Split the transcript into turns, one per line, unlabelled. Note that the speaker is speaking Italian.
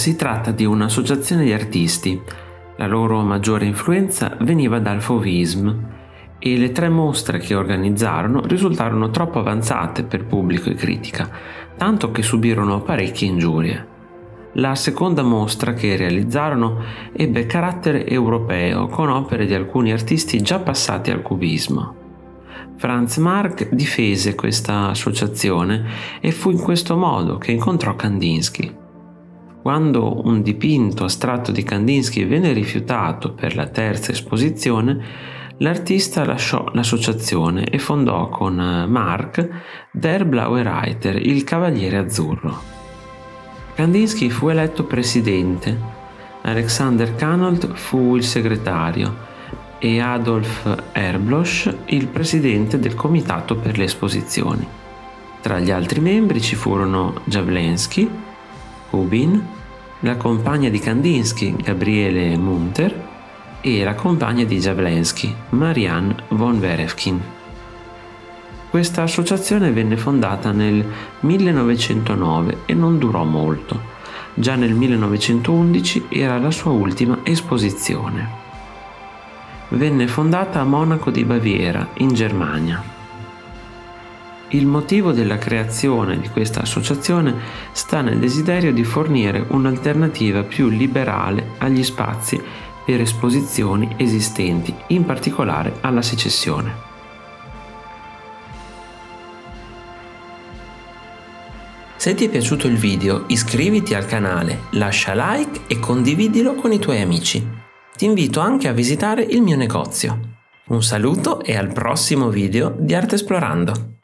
Si tratta di un'associazione di artisti. La loro maggiore influenza veniva dal Fauvisme e le tre mostre che organizzarono risultarono troppo avanzate per pubblico e critica, tanto che subirono parecchie ingiurie. La seconda mostra che realizzarono ebbe carattere europeo con opere di alcuni artisti già passati al cubismo. Franz Marc difese questa associazione e fu in questo modo che incontrò Kandinsky. Quando un dipinto astratto di Kandinsky venne rifiutato per la terza esposizione, l'artista lasciò l'associazione e fondò con Mark Der Blaue Reiter, il Cavaliere Azzurro. Kandinsky fu eletto presidente, Alexander Kanold fu il segretario e Adolf Erblosch il presidente del comitato per le esposizioni. Tra gli altri membri ci furono Javlensky, Kubin, la compagna di Kandinsky, Gabriele Munter, e la compagna di Javlensky, Marianne von Werefkin. Questa associazione venne fondata nel 1909 e non durò molto. Già nel 1911 era la sua ultima esposizione. Venne fondata a Monaco di Baviera, in Germania. Il motivo della creazione di questa associazione sta nel desiderio di fornire un'alternativa più liberale agli spazi per esposizioni esistenti, in particolare alla secessione.
Se ti è piaciuto il video iscriviti al canale, lascia like e condividilo con i tuoi amici. Ti invito anche a visitare il mio negozio. Un saluto e al prossimo video di Arte Esplorando.